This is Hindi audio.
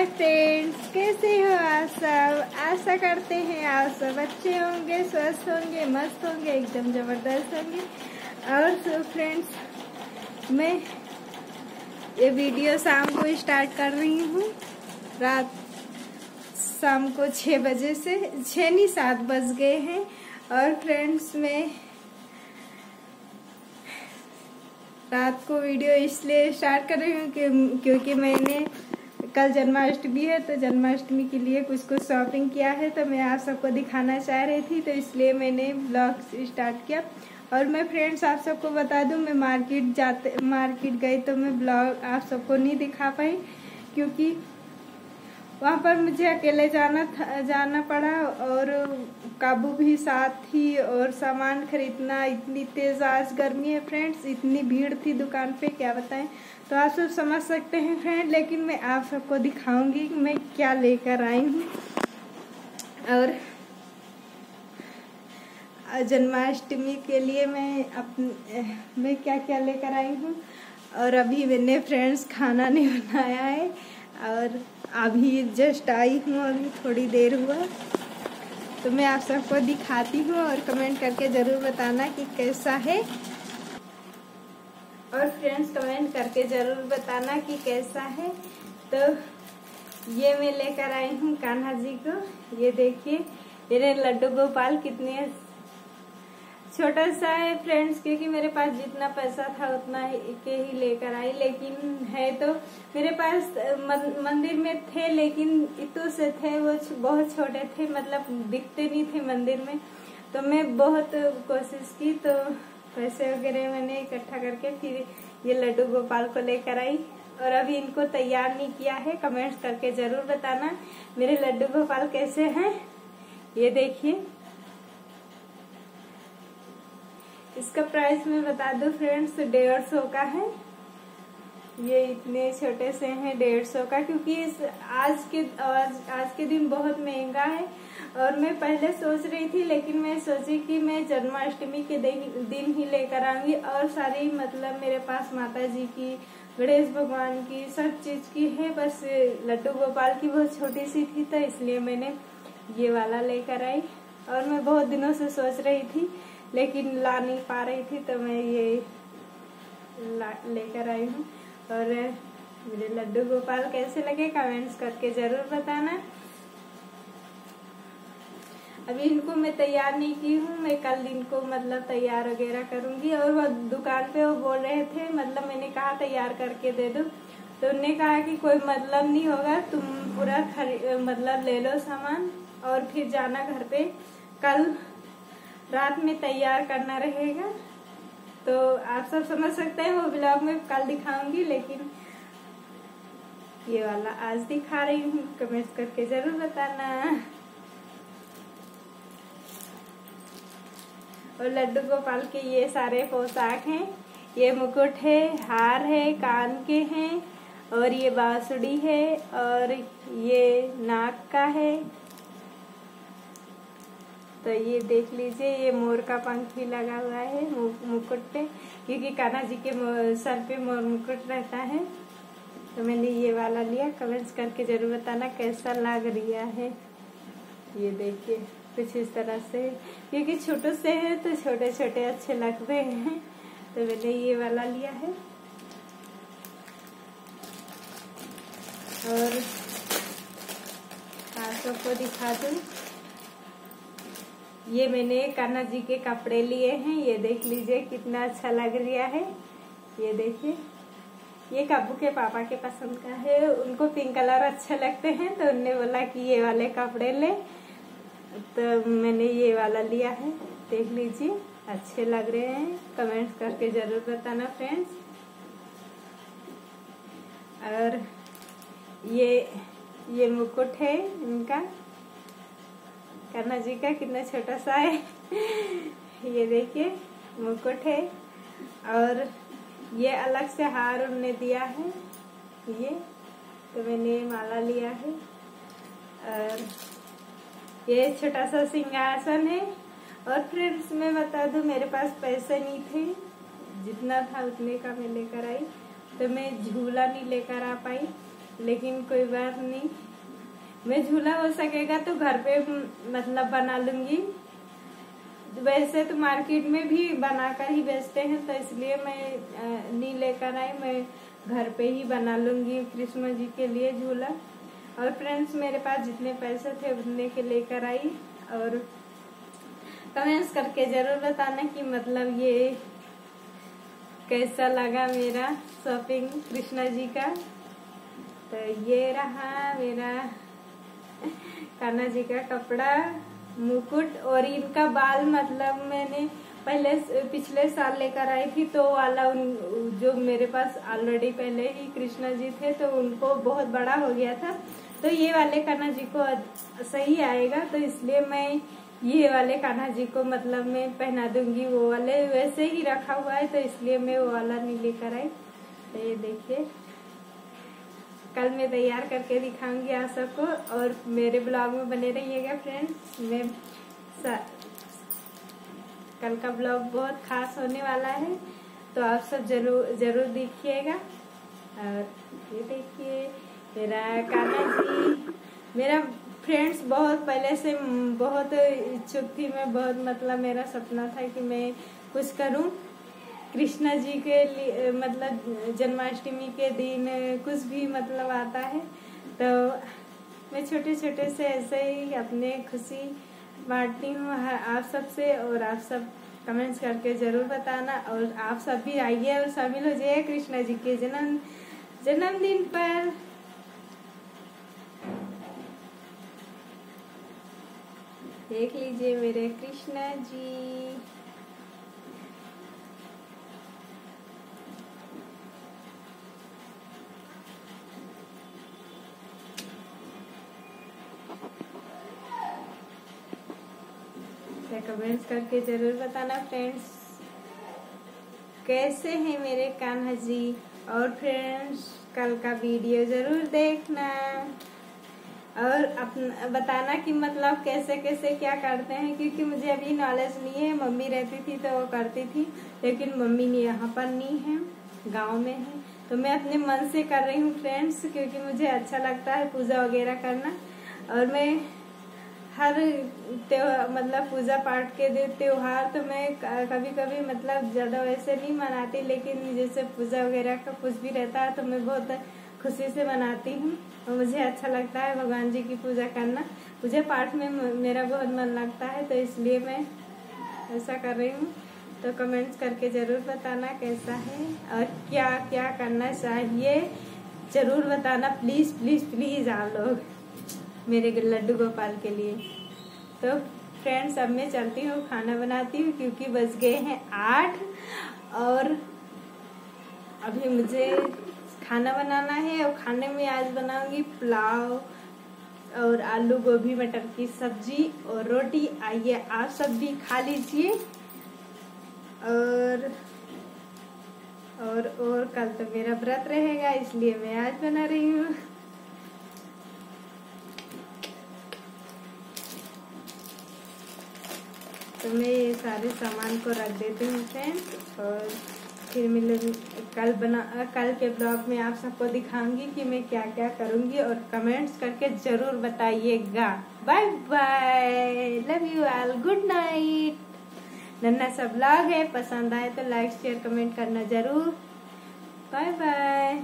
हाय फ्रेंड्स कैसे हो आप सब? आशा करते हैं आप सब अच्छे होंगे, स्वस्थ होंगे, मस्त होंगे, एकदम ज़बरदस्त होंगे। और तो फ्रेंड्स मैं ये वीडियो शाम को स्टार्ट कर रही हूँ। रात शाम को छः बजे से छः नहीं, सात बज गए हैं। और फ्रेंड्स मैं रात को वीडियो इसलिए स्टार्ट कर रही हूँ क्योंकि मैंने कल जन्माष्टमी है तो जन्माष्टमी के लिए कुछ कुछ शॉपिंग किया है तो मैं आप सबको दिखाना चाह रही थी तो इसलिए मैंने ब्लॉग स्टार्ट किया। और मैं फ्रेंड्स आप सबको बता दूँ, मैं मार्केट जाते मार्केट गई तो मैं ब्लॉग आप सबको नहीं दिखा पाई, क्योंकि वहाँ पर मुझे अकेले जाना था, जाना पड़ा और काबू भी साथ थी और सामान खरीदना इतनी तेज आज गर्मी है फ्रेंड्स, इतनी भीड़ थी दुकान पे, क्या बताएँ। तो आप सब समझ सकते हैं फ्रेंड, लेकिन मैं आप सबको दिखाऊँगी कि मैं क्या लेकर आई हूँ। और जन्माष्टमी के लिए मैं अपने मैं क्या क्या लेकर आई हूँ। और अभी मैंने फ्रेंड्स खाना नहीं बनाया है, और अभी जस्ट आई हूँ, अभी थोड़ी देर हुआ। तो मैं आप सबको दिखाती हूँ और कमेंट करके ज़रूर बताना कि कैसा है। और फ्रेंड्स कमेंट करके ज़रूर बताना कि कैसा है। तो ये मैं लेकर आई हूँ कान्हा जी को। ये देखिए, मेरे लड्डू गोपाल कितने छोटा सा है फ्रेंड्स क्योंकि मेरे पास जितना पैसा था उतना के ही लेकर आई, लेकिन है तो मेरे पास मंदिर में थे, लेकिन इतो से थे, वो बहुत छोटे थे मतलब दिखते नहीं थे मंदिर में। तो मैं बहुत कोशिश की तो पैसे वगैरह मैंने इकट्ठा करके फिर ये लड्डू गोपाल को लेकर आई। और अभी इनको तैयार नहीं किया है कमेंट्स करके ज़रूर बताना, मेरे लड्डू गोपाल कैसे हैं? ये देखिए। इसका प्राइस मैं बता दू फ्रेंड्स डेढ़ सौ का है। ये इतने छोटे से हैं डेढ़ सौ का क्योंकि इस आज के आज, आज के दिन बहुत महँगा है। और मैं पहले सोच रही थी लेकिन मैं सोची कि मैं जन्माष्टमी के दिन ही लेकर आऊँगी। और सारी मतलब मेरे पास माता जी की गणेश भगवान की सब चीज़ की है। बस लड्डू गोपाल की बहुत छोटी सी थी तो इसलिए मैंने ये वाला लेकर आई। और मैं बहुत दिनों से सोच रही थी लेकिन ला नहीं पा रही थी तो मैं ये लेकर आई हूँ। और मेरे लड्डू गोपाल कैसे लगे कमेंट्स करके ज़रूर बताना। अभी इनको मैं तैयार नहीं की हूँ, मैं कल इनको मतलब तैयार वगैरह करूँगी। और वो दुकान पे वो बोल रहे थे मतलब मैंने कहा तैयार करके दे दो। तो उन्होंने कहा कि कोई मतलब नहीं होगा, तुम पूरा मतलब ले लो सामान और फिर जाना घर पे। कल रात में तैयार करना रहेगा। तो आप सब समझ सकते हैं, वो ब्लॉग में कल दिखाऊँगी, लेकिन ये वाला आज दिखा रही हूँ। कमेंट्स करके ज़रूर बताना। और लड्डू गोपाल के ये सारे पोशाक हैं। ये मुकुट है, हार है, कान के हैं, और ये बांसुड़ी है, और ये नाक का है। तो ये देख लीजिए, ये मोर का पंख भी लगा हुआ है मुकुट पे, क्योंकि कान्हा जी के सर पे मोर मुकुट रहता है। तो मैंने ये वाला लिया, कमेंट्स करके ज़रूर बताना कैसा लग रहा है। ये देखिए, कुछ इस तरह से, क्योंकि छोटे से है तो छोटे छोटे अच्छे लगते हैं। तो मैंने ये वाला लिया है। और आप सबको दिखा दूँ। ये मैंने कान्हा जी के कपड़े लिए हैं, ये देख लीजिए कितना अच्छा लग रहा है। ये देखिए, ये काबू के पापा के पसंद का है। उनको पिंक कलर अच्छे लगते हैं तो उनने बोला कि ये वाले कपड़े ले। तो मैंने ये वाला लिया है, देख लीजिए, अच्छे लग रहे हैं। कमेंट्स करके ज़रूर बताना फ्रेंड्स और ये ये मुकुट है इनका। कन्हा जी का कितना छोटा सा है। ये देखिए, मुकुट है। और ये अलग से हार उन्होंने दिया है। ये तो मैंने माला लिया है। और ये छोटा सा सिंहासन है। और फ्रेंड्स मैं बता दू, मेरे पास पैसे नहीं थे। जितना था उतने का मैं लेकर आई। तो मैं झूला नहीं लेकर आ पाई। लेकिन कोई बात नहीं मैं झूला हो सकेगा तो घर पे मतलब बना लूँगी। वैसे तो मार्केट में भी बनाकर ही बेचते हैं तो इसलिए मैं नहीं लेकर आई। मैं घर पे ही बना लूँगी कृष्ण जी के लिए झूला। और फ्रेंड्स मेरे पास जितने पैसे थे उतने के लेकर आई। और कमेंट्स करके ज़रूर बताना कि मतलब ये कैसा लगा मेरा शॉपिंग कृष्णा जी का। तो ये रहा मेरा कान्हा जी का कपड़ा, मुकुट और इनका बाल मतलब मैंने पहले पिछले साल लेकर आई थी तो वाला उन, जो मेरे पास ऑलरेडी पहले ही कृष्णा जी थे तो उनको बहुत बड़ा हो गया था। तो ये वाले कान्हा जी को सही आएगा तो इसलिए मैं ये वाले कान्हा जी को मतलब मैं पहना दूँगी। वो वाले वैसे ही रखा हुआ है तो इसलिए मैं वो वाला नहीं लेकर आई। तो ये देखिए। कल मैं तैयार करके दिखाऊँगी आप सबको और मेरे ब्लॉग में बने रहिएगा फ्रेंड्स मैं कल का ब्लॉग बहुत खास होने वाला है तो आप सब ज़रूर ज़रूर देखिएगा। और ये देखिए मेरा कान्हा जी। मेरा फ्रेंड्स बहुत पहले से बहुत इच्छुक थी, मैं बहुत मतलब मेरा सपना था कि मैं कुछ करूँ। कृष्णा जी के लिए मतलब जन्माष्टमी के दिन कुछ भी मतलब आता है तो मैं छोटे छोटे से ऐसे ही अपने खुशी बांटती हूँ। आप सबसे और आप सब कमेंट्स करके ज़रूर बताना और आप सब भी आइए और शामिल हो जाइए कृष्णा जी के जन्म, जन्मदिन पर। देख लीजिए मेरे कृष्णा जी। कमेंट्स करके ज़रूर बताना फ्रेंड्स कैसे हैं मेरे कान्हा जी? और फ्रेंड्स कल का वीडियो ज़रूर देखना. और अपना, बताना कि मतलब कैसे कैसे, क्या करते हैं, क्योंकि मुझे अभी नॉलेज नहीं है. मम्मी रहती थी तो वो करती थी, लेकिन मम्मी ने यहाँ पर नहीं है, गाँव में है. तो मैं अपने मन से कर रही हूँ फ्रेंड्स क्योंकि मुझे अच्छा लगता है पूजा वगैरह करना. और मैं हर त्योहार मतलब पूजा पाठ के दिन त्योहार तो मैं कभी कभी मतलब ज़्यादा वैसे नहीं मनाती, लेकिन जैसे पूजा वगैरह का कुछ भी रहता है तो मैं बहुत खुशी से मनाती हूँ। और मुझे अच्छा लगता है भगवान जी की पूजा करना। पूजा पाठ में मेरा बहुत मन लगता है तो इसलिए मैं ऐसा कर रही हूँ। तो कमेंट्स करके ज़रूर बताना कैसा है और क्या क्या करना चाहिए। ज़रूर बताना प्लीज़ प्लीज़ प्लीज़ आप लोग। मेरे लड्डू गोपाल के लिए। तो फ्रेंड्स अब मैं चलती हूँ, खाना बनाती हूँ, क्योंकि बज गए हैं आठ। और अभी मुझे खाना बनाना है और खाने में आज बनाऊँगी पुलाव और आलू गोभी, मटर की सब्ज़ी और रोटी। आइए, आप सब भी खा लीजिए। और और और कल तो मेरा व्रत रहेगा, इसलिए मैं आज बना रही हूँ। मैं ये सारे सामान को रख देती हूँ फ्रेंड्स और फिर मिले कल बना कल के ब्लॉग में आप सबको दिखाऊँगी कि मैं क्या क्या करूँगी और कमेंट्स करके ज़रूर बताइएगा। Bye bye love you all good night नन्ना सब ब्लॉग है, पसंद आए तो लाइक शेयर कमेंट करना ज़रूर। Bye bye